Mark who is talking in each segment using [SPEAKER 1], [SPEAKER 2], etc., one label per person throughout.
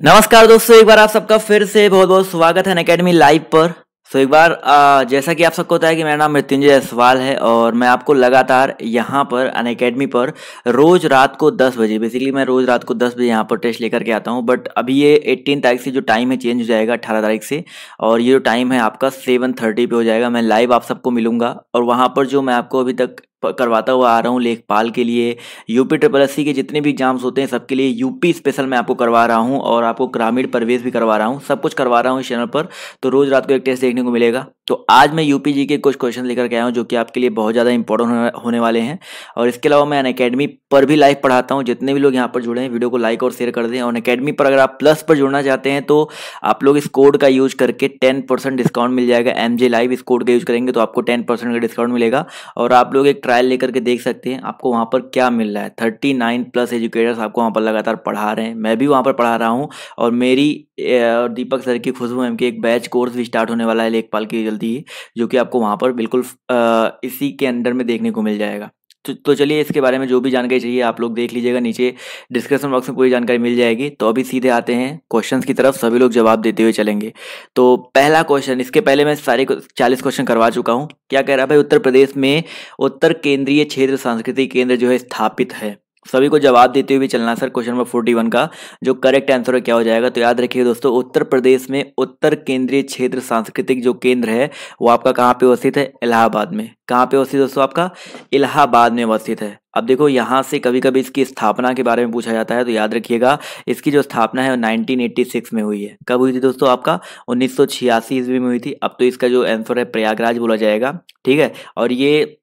[SPEAKER 1] नमस्कार दोस्तों, एक बार आप सबका फिर से बहुत बहुत स्वागत है अकेडमी लाइव पर। सो एक बार जैसा कि आप सबको पता है कि मेरा नाम मृत्युंजय जायसवाल है और मैं आपको लगातार यहाँ पर, अन अकेडमी पर, रोज रात को 10 बजे बेसिकली मैं रोज रात को 10 बजे यहाँ पर टेस्ट लेकर के आता हूँ। बट अभी ये 18 तारीख से जो टाइम है चेंज हो जाएगा 18 तारीख से और ये जो टाइम है आपका 7:30 पे हो जाएगा। मैं लाइव आप सबको मिलूँगा और वहाँ पर जो मैं आपको अभी तक करवाता हुआ आ रहा हूँ लेखपाल के लिए। यूपी ट्रिपल एस के जितने भी एग्ज़ाम्स होते हैं सबके लिए यूपी स्पेशल मैं आपको करवा रहा हूँ और आपको ग्रामीण प्रवेश भी करवा रहा हूँ। सब कुछ करवा रहा हूँ इस चैनल पर। तो रोज़ रात को एक टेस्ट देखने को मिलेगा। तो आज मैं यूपी जी के कुछ क्वेश्चन लेकर के आया हूँ, जो कि आपके लिए बहुत ज़्यादा इंपॉर्टेंट होने वाले हैं। और इसके अलावा मैं अन अकेडमी पर भी लाइव पढ़ाता हूँ, जितने भी लोग यहाँ पर जुड़े हैं वीडियो को लाइक और शेयर कर दें। और अकेडमी पर अगर आप प्लस पर जुड़ना चाहते हैं तो आप लोग इस कोड का यूज़ करके टेन परसेंट डिस्काउंट मिल जाएगा। एम जे लाइव इस कोड का यूज़ करेंगे तो आपको टेन परसेंट का डिस्काउंट मिलेगा। और आप लोग एक ट्रायल लेकर के देख सकते हैं, आपको वहाँ पर क्या मिल रहा है। थर्टी नाइन प्लस एजुकेटर्स आपको वहाँ पर लगातार पढ़ा रहे हैं। मैं भी वहाँ पर पढ़ा रहा हूँ। और मेरी और दीपक सर की खुशबू मैम की एक बैच कोर्स भी स्टार्ट होने वाला है, लेखपाल की जल्दी ही जो कि आपको वहाँ पर बिल्कुल इसी के अंडर में देखने को मिल जाएगा। तो, तो चलिए इसके बारे में जो भी जानकारी चाहिए आप लोग देख लीजिएगा नीचे डिस्क्रिप्शन बॉक्स में पूरी जानकारी मिल जाएगी। तो अभी सीधे आते हैं क्वेश्चंस की तरफ़ सभी लोग जवाब देते हुए चलेंगे। तो पहला क्वेश्चन इसके पहले मैं सारे चालीस क्वेश्चन करवा चुका हूँ। क्या कह रहा है भाई उत्तर प्रदेश में उत्तर केंद्रीय क्षेत्र सांस्कृतिक केंद्र जो है स्थापित है? सभी को जवाब देते हुए चलना sir question number forty one का, जो करेक्ट आंसर है, क्या हो जाएगा? तो याद रखिए दोस्तों, उत्तर प्रदेश में उत्तर केंद्रीय क्षेत्र सांस्कृतिक जो केंद्र है, वो आपका कहाँ पे अवस्थित है? इलाहाबाद में। कहाँ पे अवस्थित दोस्तों आपका? इलाहाबाद में अवस्थित है। अब देखो, यहाँ से कभी कभी इसकी स्थापना के बारे में पूछा जाता है तो याद रखिएगा, इसकी जो स्थापना है, वो 1986 में हुई है। कब हुई थी दोस्तों आपका? उन्नीस ईस्वी में हुई थी। अब तो इसका जो आंसर है, प्रयागराज बोला जाएगा, ठीक है? और ये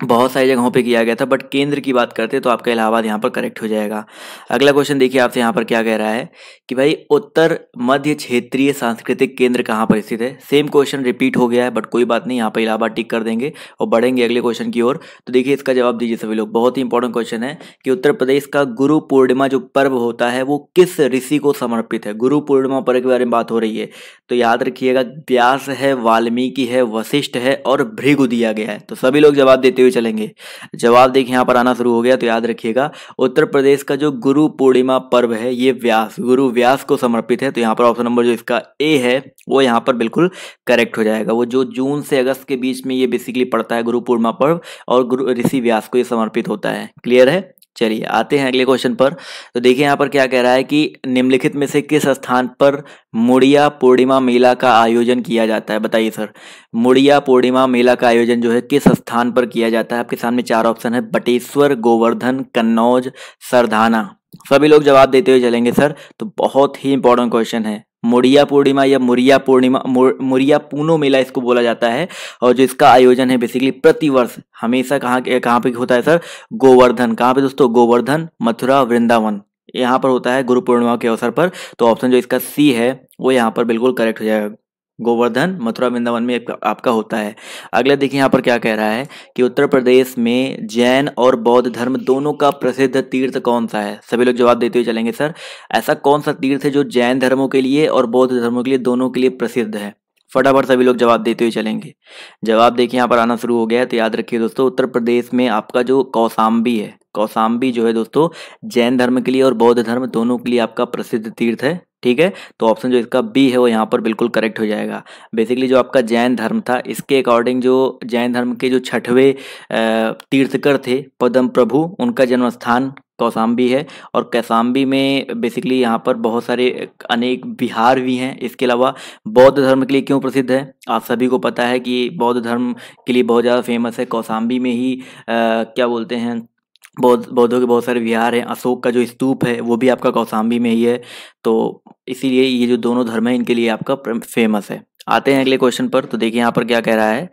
[SPEAKER 1] बहुत सारी जगहों पे किया गया था बट केंद्र की बात करते तो आपका इलाहाबाद यहाँ पर करेक्ट हो जाएगा। अगला क्वेश्चन देखिए आपसे यहाँ पर क्या कह रहा है कि भाई उत्तर मध्य क्षेत्रीय सांस्कृतिक केंद्र कहाँ पर स्थित है? सेम क्वेश्चन रिपीट हो गया है बट कोई बात नहीं, यहाँ पर इलाहाबाद टिक कर देंगे और बढ़ेंगे अगले क्वेश्चन की ओर। तो देखिए इसका जवाब दीजिए सभी लोग, बहुत ही इंपॉर्टेंट क्वेश्चन है कि उत्तर प्रदेश का गुरु पूर्णिमा जो पर्व होता है, वो किस ऋषि को समर्पित है? गुरु पूर्णिमा पर्व के बारे में बात हो रही है तो याद रखिएगा, व्यास है, वाल्मीकि है, वशिष्ठ है और भृगु दिया गया है। तो सभी लोग जवाब देते हुए हुए चलेंगे। जवाब देखिए, यहाँ पर आना शुरू हो गया तो याद रखिएगा, उत्तर प्रदेश का जो गुरु पूर्णिमा पर्व है, ये व्यास, गुरु व्यास को समर्पित है तो यहाँ पर ऑप्शन नंबर जो इसका ए है, वो यहाँ पर बिल्कुल करेक्ट हो जाएगा। वो जो जून से अगस्त के बीच में ये बेसिकली पड़ता है गुरु पूर्णिमा पर्व, और गुरु ऋषि व्यास को ये समर्पित होता है। क्लियर है? चलिए, आते हैं अगले क्वेश्चन पर। तो देखिए, यहाँ पर क्या कह रहा है कि निम्नलिखित में से किस स्थान पर मुड़िया पूर्णिमा मेला का आयोजन किया जाता है? बताइए सर। मुड़िया पूर्णिमा मेला का आयोजन जो है, किस स्थान पर किया जाता है? आपके सामने चार ऑप्शन है, बटेश्वर, गोवर्धन, कन्नौज, सरधाना। सभी लोग जवाब देते हुए चलेंगे, सर तो बहुत ही इंपॉर्टेंट क्वेश्चन है। मुड़िया पूर्णिमा या मुरिया पूर्णिमा मुरिया पूनो मेला इसको बोला जाता है और जो इसका आयोजन है बेसिकली प्रतिवर्ष, हमेशा कहाँ कहाँ पे होता है, सर? गोवर्धन। कहाँ पे दोस्तों? गोवर्धन, मथुरा, वृंदावन। यहाँ पर होता है गुरु पूर्णिमा के अवसर पर तो ऑप्शन जो इसका सी है, वो यहाँ पर बिल्कुल करेक्ट हो जाएगा। गोवर्धन मथुरा वृंदावन में आपका होता है। अगला देखिए यहाँ पर क्या कह रहा है कि उत्तर प्रदेश में जैन और बौद्ध धर्म दोनों का प्रसिद्ध तीर्थ कौन सा है? सभी लोग जवाब देते हुए चलेंगे, सर। ऐसा कौन सा तीर्थ है जो जैन धर्मों के लिए और बौद्ध धर्मों के लिए दोनों के लिए प्रसिद्ध है? फटाफट सभी लोग जवाब देते हुए चलेंगे। जवाब देखिए यहाँ पर आना शुरू हो गया है तो याद रखिए दोस्तों, उत्तर प्रदेश में आपका जो कौसाम्बी है कौसाम्बी जो है दोस्तों जैन धर्म के लिए और बौद्ध धर्म दोनों के लिए आपका प्रसिद्ध तीर्थ है ठीक है? तो ऑप्शन जो इसका बी है वो यहाँ पर बिल्कुल करेक्ट हो जाएगा। बेसिकली जो आपका जैन धर्म था इसके अकॉर्डिंग जो जैन धर्म के जो छठवें तीर्थकर थे पदम प्रभु उनका जन्म स्थान कौसाम्बी है। और कैसाम्बी में बेसिकली यहाँ पर बहुत सारे अनेक बिहार भी हैं। इसके अलावा बौद्ध धर्म के लिए क्यों प्रसिद्ध है? आप सभी को पता है कि बौद्ध धर्म के लिए बहुत ज़्यादा फ़ेमस है। कौसाम्बी में ही आ, क्या बोलते हैं? बौद्ध, बौद्धों के बहुत सारे विहार हैं, अशोक का जो स्तूप है, वो भी आपका कौसाम्बी में ही है तो इसीलिए ये जो दोनों धर्म है, इनके लिए आपका फ़ेमस है। आते हैं अगले क्वेश्चन पर तो देखिए यहाँ पर क्या कह रहा है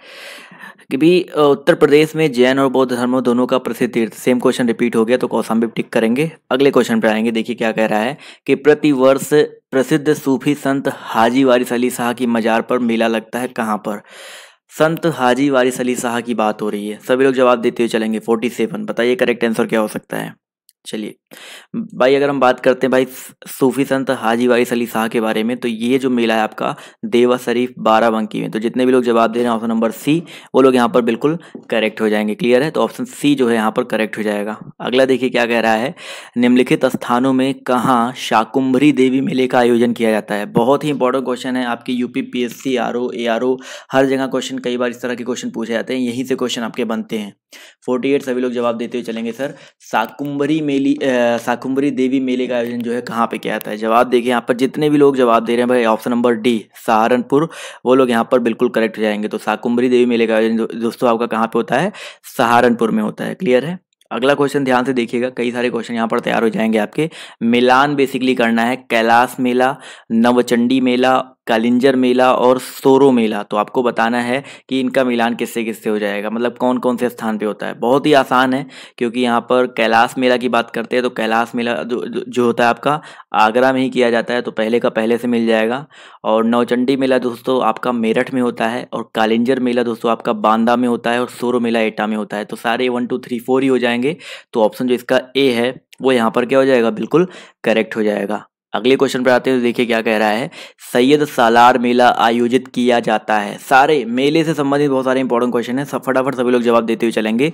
[SPEAKER 1] कि भी उत्तर प्रदेश में जैन और बौद्ध धर्मों दोनों का प्रसिद्ध तीर्थ। सेम क्वेश्चन रिपीट हो गया तो कौसाम्बी टिक करेंगे। अगले क्वेश्चन पर आएँगे, देखिए क्या कह रहा है कि प्रति वर्ष प्रसिद्ध सूफी संत हाजी वारिस अली शाह की मजार पर मेला लगता है, कहाँ पर? संत हाजी वारिस अली शाह की बात हो रही है। सभी लोग जवाब देते हुए चलेंगे। Forty seven. बताइए करेक्ट आंसर क्या हो सकता है? चलिए। भाई, अगर हम बात करते हैं भाई, सूफी संत हाजी वारिस अली शाह के बारे में तो ये जो मेला है आपका, देवा शरीफ बाराबंकी में तो जितने भी लोग जवाब दे रहे हैं ऑप्शन नंबर सी वो लोग यहाँ पर बिल्कुल करेक्ट हो जाएँगे क्लियर है? तो ऑप्शन सी जो है यहाँ पर करेक्ट हो जाएगा। अगला देखिए क्या कह रहा है। निम्नलिखित स्थानों में कहाँ शाकुंभरी देवी मेले का आयोजन किया जाता है? बहुत ही इंपॉर्टेंट क्वेश्चन है आपकी UP P S C R O A R O हर जगह क्वेश्चन कई बार इस तरह के क्वेश्चन पूछे जाते हैं, यहीं से क्वेश्चन आपके बनते हैं। फोर्टी एट सभी लोग जवाब देते हुए चलेंगे सर शाकुंभरी मेली शाकुंभरी देवी मेले का आयोजन जो है कहाँ पे किया जाता है? जवाब देखिए, यहाँ पर जितने भी लोग जवाब दे रहे हैं भाई, ऑप्शन नंबर डी, सहारनपुर। वो लोग यहाँ पर बिल्कुल करेक्ट हो जाएँगे। तो शाकुंभरी देवी मेले का आयोजन दोस्तों, आपका कहाँ पे होता है? सहारनपुर में होता है। क्लियर है? अगला क्वेश्चन ध्यान से देखिएगा। कई सारे क्वेश्चन यहाँ पर तैयार हो जाएँगे आपके। मिलान बेसिकली करना है कैलाश मेला, नवचंडी मेला कालिंजर मेला और सोरो मेला। तो आपको बताना है कि इनका मिलान किससे किससे हो जाएगा? मतलब कौन कौन से स्थान पे होता है? बहुत ही आसान है क्योंकि यहाँ पर कैलाश मेला की बात करते हैं तो कैलाश मेला जो, जो होता है आपका आगरा में ही किया जाता है तो पहले का पहले से मिल जाएगा। और नवचंडी मेला दोस्तों आपका मेरठ में होता है और कालिंजर मेला दोस्तों आपका बांदा में होता है और सोरो मेला एटा में होता है। तो सारे वन टू थ्री फोर ही हो जाएँगे तो ऑप्शन जो इसका ए है वो यहाँ पर क्या हो जाएगा? बिल्कुल करेक्ट हो जाएगा। अगले क्वेश्चन पर आते हैं तो देखिए क्या कह रहा है। सैयद सालार मेला आयोजित किया जाता है। सारे मेले से संबंधित बहुत सारे इंपॉर्टेंट क्वेश्चन है। सब फटाफट सभी लोग जवाब देते हुए चलेंगे।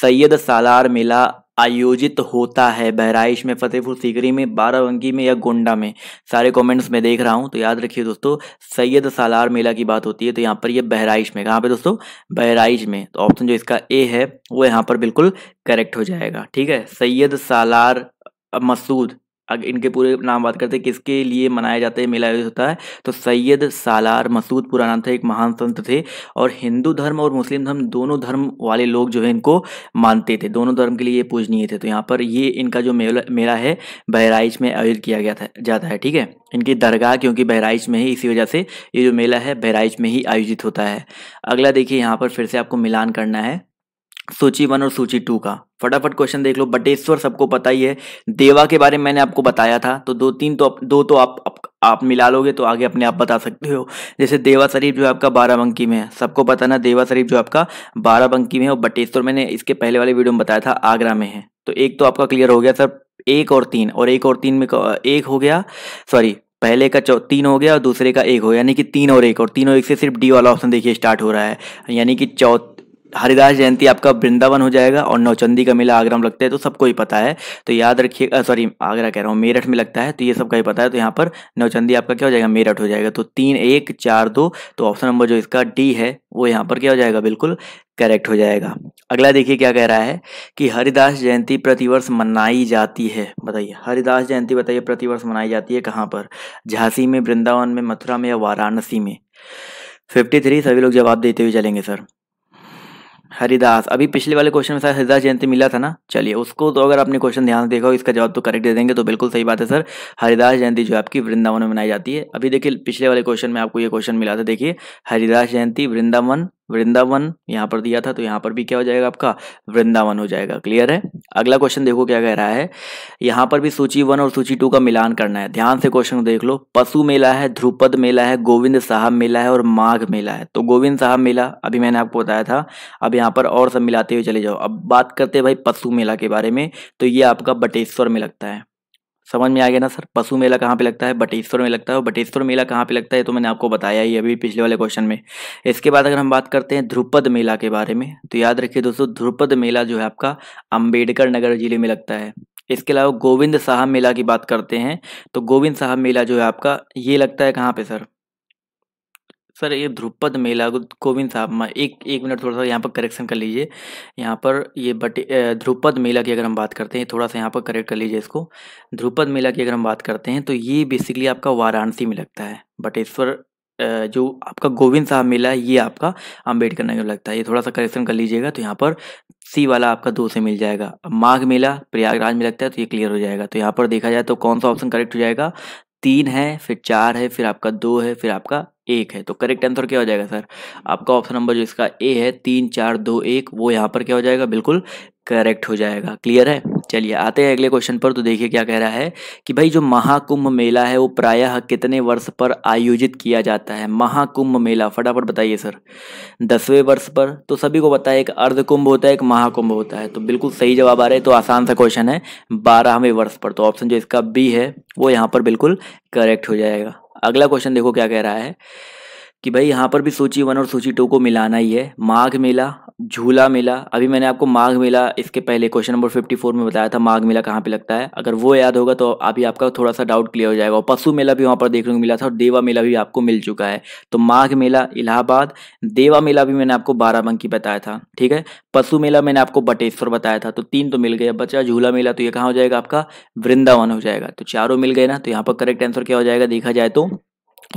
[SPEAKER 1] सैयद सालार मेला आयोजित होता है बहराइश में, फतेहपुर सीकरी में, बाराबंकी में या गोंडा में। सारे कमेंट्स में देख रहा हूँ तो याद रखिए दोस्तों, सैयद सालार मेला की बात होती है तो यहाँ पर ये बहराइश में। कहाँ पे दोस्तों? बहराइच में। तो ऑप्शन जो इसका ए है, वो यहाँ पर बिल्कुल करेक्ट हो जाएगा। ठीक है? सैयद सालार मसूद अगर इनके पूरे नाम बात करते हैं, किसके लिए मनाया जाता है, मेला आयोजित होता है तो सैयद सालार मसूद, पूरा नाम था, एक महान संत थे, और हिंदू धर्म और मुस्लिम धर्म दोनों धर्म वाले लोग जो है इनको मानते थे, दोनों धर्म के लिए पूजनीय थे तो यहाँ पर ये इनका जो मेला मेला है, बहराइच में आयोजित किया गया था, जाता है, ठीक है? इनकी दरगाह, क्योंकि बहराइच में ही, इसी वजह से ये जो मेला है, बहराइच में ही आयोजित होता है। अगला देखिए, यहाँ पर फिर से आपको मिलान करना है। सूची वन और सूची टू का। फटाफट क्वेश्चन देख लो बटेश्वर सबको पता ही है। देवा के बारे में मैंने आपको बताया था तो दो तीन तो दो तो आप आप, आप मिला लोगे तो आगे अपने आप बता सकते हो। जैसे देवा शरीफ जो आपका बाराबंकी में है। सबको पता ना देवा शरीफ जो आपका बाराबंकी में है और बटेश्वर मैंने इसके पहले वाले वीडियो में बताया था आगरा में है। तो एक तो आपका क्लियर हो गया सर एक और तीन और एक और तीन में एक हो गया सॉरी पहले का तीन हो गया और दूसरे का एक हो यानी कि तीन और एक और तीन और एक से सिर्फ़ डी वाला ऑप्शन देखिए स्टार्ट हो रहा है। यानी कि चौ हरिदास जयंती आपका वृंदावन हो जाएगा और नौचंदी का मेला आगरा में लगता है तो सबको ही पता है। तो याद रखिए सॉरी आगरा कह रहा हूँ, मेरठ में लगता है तो ये सबका ही पता है। तो यहाँ पर नौचंदी आपका क्या हो जाएगा? मेरठ हो जाएगा। तो तीन, एक, चार, दो तो ऑप्शन नंबर जो इसका डी है, वो यहाँ पर क्या हो जाएगा? बिल्कुल करेक्ट हो जाएगा। अगला देखिए क्या कह रहा है कि हरिदास जयंती प्रतिवर्ष मनाई जाती है। बताइए, हरिदास जयंती बताइए, प्रतिवर्ष मनाई जाती है कहाँ पर? झांसी में, वृंदावन में, मथुरा में या वाराणसी में? फिफ्टी थ्री सभी लोग जवाब देते हुए चलेंगे, सर। हरिदास, अभी पिछले वाले क्वेश्चन में सर हरिदास जयंती मिला था ना? चलिए, उसको तो अगर आपने क्वेश्चन ध्यान से देखा हो, इसका जवाब तो करेक्ट दे देंगे तो बिल्कुल सही बात है सर। हरिदास जयंती जो आपकी वृंदावन में मनाई जाती है। अभी देखिए, पिछले वाले क्वेश्चन में आपको ये क्वेश्चन मिला था, देखिए, हरिदास जयंती वृंदावन वृंदावन, यहाँ पर दिया था तो यहाँ पर भी क्या हो जाएगा आपका? वृंदावन हो जाएगा। क्लियर है? अगला क्वेश्चन देखो क्या कह रहा है। यहाँ पर भी सूची वन और सूची टू का मिलान करना है। ध्यान से क्वेश्चन देख लो। पशु मेला है, ध्रुपद मेला है, गोविंद साहब मेला है और माघ मेला है। तो गोविंद साहब मेला, अभी मैंने आपको बताया था। अब यहाँ पर और सब मिलाते हुए चले जाओ। अब बात करते हैं भाई पशु मेला के बारे में। तो ये आपका बटेश्वर में लगता है। समझ में आ गया ना सर? पशु मेला कहाँ पे लगता है? बटेश्वर में लगता है। और बटेश्वर मेला कहाँ पे लगता है तो मैंने आपको बताया ही अभी पिछले वाले क्वेश्चन में। इसके बाद अगर हम बात करते हैं ध्रुपद मेला के बारे में तो याद रखिए दोस्तों, ध्रुपद मेला जो है आपका अंबेडकर नगर ज़िले में लगता है। इसके अलावा गोविंद साहब मेला की बात करते हैं तो गोविंद साहब मेला जो है आपका, ये लगता है कहाँ पर सर? सर, ये ध्रुपद मेला गोविंद साहब एक एक मिनट थोड़ा सा यहाँ पर करेक्शन कर लीजिए। यहाँ पर ये बटे ध्रुपद मेला की अगर हम बात करते हैं थोड़ा सा यहाँ पर करेक्ट कर लीजिए इसको। ध्रुपद मेला की अगर हम बात करते हैं तो ये बेसिकली आपका वाराणसी में लगता है। बटेश्वर जो आपका गोविंद साहब मेला है, ये आपका अंबेडकर नगर लगता है। ये थोड़ा सा करेक्शन कर लीजिएगा तो यहाँ पर सी वाला आपका दो से मिल जाएगा। माघ मेला, प्रयागराज में लगता है तो ये क्लियर हो जाएगा। तो यहाँ पर देखा जाए तो कौन सा ऑप्शन करेक्ट हो जाएगा? तीन है, फिर चार है, फिर आपका दो है, फिर आपका एक है तो करेक्ट आंसर क्या हो जाएगा सर आपका ऑप्शन नंबर जो इसका ए है, तीन, चार, दो, एक, वो यहाँ पर क्या हो जाएगा? बिल्कुल करेक्ट हो जाएगा। क्लियर है? चलिए, आते हैं अगले क्वेश्चन पर तो देखिए क्या कह रहा है कि भाई जो महाकुंभ मेला है, वो प्रायः कितने वर्ष पर आयोजित किया जाता है? महाकुंभ मेला, फटाफट बताइए सर दसवें वर्ष पर तो सभी को पता है, एक अर्ध कुंभ होता है, एक महाकुंभ होता है। तो बिल्कुल सही जवाब आ रहे तो आसान सा क्वेश्चन है, बारहवें वर्ष पर। तो ऑप्शन जो इसका बी है, वो यहाँ पर बिल्कुल करेक्ट हो जाएगा। अगला क्वेश्चन देखो क्या कह रहा है कि भाई यहाँ पर भी सूची वन और सूची टू को मिलाना ही है। माघ मेला झूला मेला, अभी मैंने आपको माघ मेला, इसके पहले क्वेश्चन नंबर फिफ्टी फोर में बताया था, माघ मेला कहाँ पे लगता है? अगर वो याद होगा तो अभी आपका थोड़ा सा डाउट क्लियर हो जाएगा। और पशु मेला भी वहाँ पर देखने को मिला था और देवा मेला भी आपको मिल चुका है। तो माघ मेला, इलाहाबाद, देवा मेला भी मैंने आपको बाराबंकी बताया था, ठीक है? पशु मेला मैंने आपको बटेश्वर बताया था तो तीन तो मिल गए। बचा झूला मेला तो ये कहाँ हो जाएगा आपका? वृंदावन हो जाएगा। तो चारों मिल गए ना तो यहाँ पर करेक्ट आंसर क्या हो जाएगा, देखा जाए तो?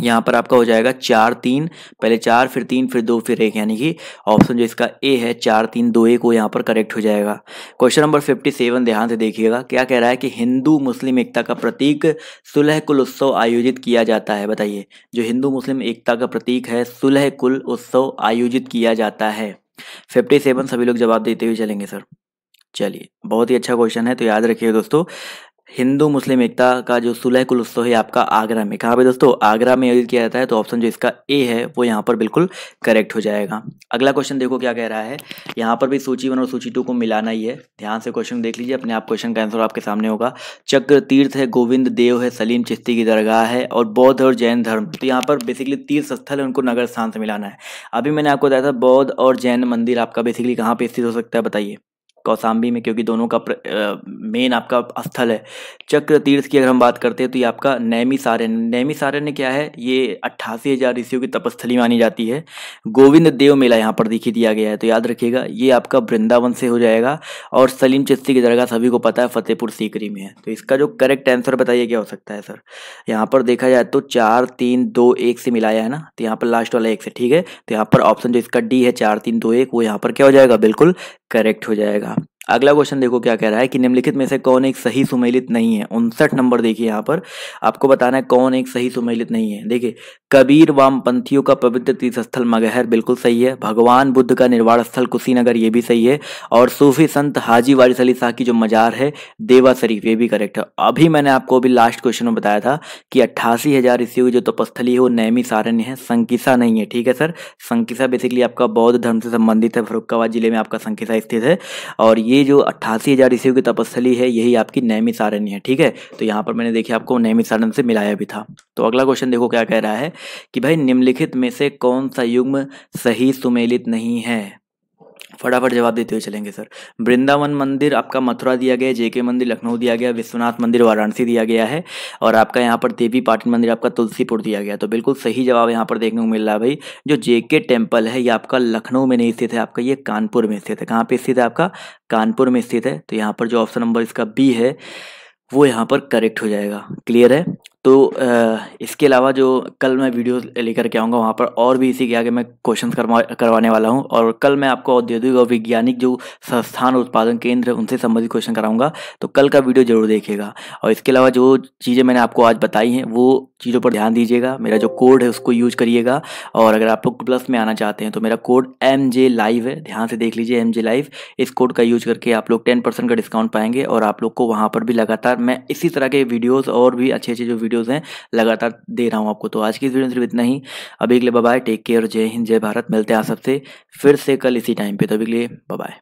[SPEAKER 1] यहाँ पर आपका हो जाएगा चार तीन, पहले चार, फिर तीन, फिर दो, फिर एक, यानी कि ऑप्शन जो इसका ए है, चार, तीन, दो, एक, वो यहाँ पर करेक्ट हो जाएगा। क्वेश्चन नंबर फिफ्टी सेवन ध्यान से देखिएगा, क्या कह रहा है कि हिंदू मुस्लिम एकता का प्रतीक सुलह कुल उत्सव आयोजित किया जाता है? बताइए। जो हिंदू मुस्लिम एकता का प्रतीक है, सुलह कुल उत्सव आयोजित किया जाता है। फिफ्टी सेवन सभी लोग जवाब देते हुए चलेंगे, सर। चलिए, बहुत ही अच्छा क्वेश्चन है तो याद रखिए दोस्तों। हिंदू मुस्लिम एकता का जो सुलह कुल उत्सव है आपका आगरा में। कहाँ पे दोस्तों? आगरा में आयोजित किया जाता है तो ऑप्शन जो इसका ए है, वो यहाँ पर बिल्कुल करेक्ट हो जाएगा। अगला क्वेश्चन देखो क्या कह रहा है। यहाँ पर भी सूची वन और सूची टू को मिलाना ही है। ध्यान से क्वेश्चन देख लीजिए, अपने आप क्वेश्चन का आंसर आपके सामने होगा। चक्र तीर्थ है, गोविंद देव है, सलीम चिश्ती की दरगाह है और बौद्ध और जैन धर्म। तो यहाँ पर बेसिकली तीर्थ स्थल है, उनको नगर स्थान से मिलाना है। अभी मैंने आपको बताया था, बौद्ध और जैन मंदिर आपका बेसिकली कहाँ पर स्थित हो सकता है, बताइए। कौसाम्बी में, क्योंकि दोनों का मेन आपका स्थल है। चक्र तीर्थ की अगर हम बात करते हैं तो ये आपका नैमी सारन नैमी सारन क्या है? ये अट्ठासी हज़ार ऋषियों की तपस्थली मानी जाती है। गोविंद देव मेला यहाँ पर दिखी दिया गया है तो याद रखिएगा, ये आपका वृंदावन से हो जाएगा, और सलीम चिश्ती की दरगाह सभी को पता है, फतेहपुर सीकरी में है। तो इसका जो करेक्ट आंसर बताइए, क्या हो सकता है सर यहाँ पर देखा जाए तो चार, तीन, दो, एक से मिलाया है ना? तो यहाँ पर लास्ट वाला एक से, ठीक है? तो यहाँ पर ऑप्शन जो इसका डी है, चार, तीन, दो, एक, वो यहाँ पर क्या हो जाएगा? बिल्कुल करेक्ट हो जाएगा। अगला क्वेश्चन देखो क्या कह रहा है कि निम्नलिखित में से कौन एक सही सुमेलित नहीं है? उनसठ नंबर देखिए यहाँ पर। आपको बताना है कौन एक सही सुमेलित नहीं है। देखिए, कबीर वामपंथियों का पवित्र तीर्थ स्थल मगहर बिल्कुल सही है। भगवान बुद्ध का निर्वाण स्थल कुशीनगर, ये भी सही है। और सूफी संत हाजी वारिस अली शाह की जो मजार है, देवा शरीफ, ये भी करेक्ट है। अभी मैंने आपको अभी लास्ट क्वेश्चन में बताया था कि अट्ठासी हज़ार ईस्वी की जो तपस्थली है, वो नैमी सारण्य है, संकिसा नहीं है। ठीक है सर संकिसा बेसिकली आपका बौद्ध धर्म से संबंधित है फरुखाबाद ज़िले में आपका संकिसा स्थित है। और ये जो अट्ठासी हज़ार ईस्वी की तपस्थली है, यही आपकी नैमी सारण्य है, ठीक है? तो यहाँ पर मैंने देखिए आपको नैमी सारण से मिलाया भी था। तो अगला क्वेश्चन देखो क्या कह रहा है कि भाई निम्नलिखित में से कौन सा युग्म सही सुमेलित नहीं है? फटाफट जवाब देते हुए चलेंगे, सर। वृंदावन मंदिर आपका मथुरा दिया गया जेके मंदिर, लखनऊ दिया गया, विश्वनाथ मंदिर, वाराणसी दिया गया है, और आपका यहाँ पर देवी पाटन मंदिर, आपका तुलसीपुर दिया गया। तो बिल्कुल सही जवाब यहाँ पर देखने को मिल रहा है भाई। जो जेके टेंपल है, ये आपका लखनऊ में नहीं स्थित है, आपका ये कानपुर में स्थित है। कहाँ पर स्थित है आपका? कानपुर में स्थित है। तो यहाँ पर जो ऑप्शन नंबर इसका बी है, वो यहाँ पर करेक्ट हो जाएगा। क्लियर है? तो इसके अलावा जो कल मैं वीडियो लेकर के आऊँगा, वहाँ पर और भी इसी के आगे मैं क्वेश्चन करवा, करवाने वाला हूँ। और कल मैं आपको औद्योगिक और वैज्ञानिक जो संस्थान उत्पादन केंद्र, उनसे संबंधित क्वेश्चन कराऊँगा तो कल का वीडियो ज़रूर देखिएगा। और इसके अलावा जो चीज़ें मैंने आपको आज बताई हैं, वो चीज़ों पर ध्यान दीजिएगा। मेरा जो कोड है, उसको यूज़ करिएगा। और अगर आप लोग प्लस में आना चाहते हैं तो मेरा कोड एम जे लाइव है। ध्यान से देख लीजिए एम जे लाइव इस कोड का यूज़ करके आप लोग टेन परसेंट का डिस्काउंट पाएँगे और आप लोग को वहाँ पर भी लगातार मैं इसी तरह के वीडियोज़ और भी अच्छे अच्छे जो वीडियोज़ हैं, लगातार दे रहा हूँ आपको। तो आज की इस वीडियो सिर्फ़ इतना ही। अभी के लिए बाय टेक केयर जय हिंद, जय भारत, मिलते हैं आप सबसे फिर से कल इसी टाइम पे। तो अभी के लिए बाय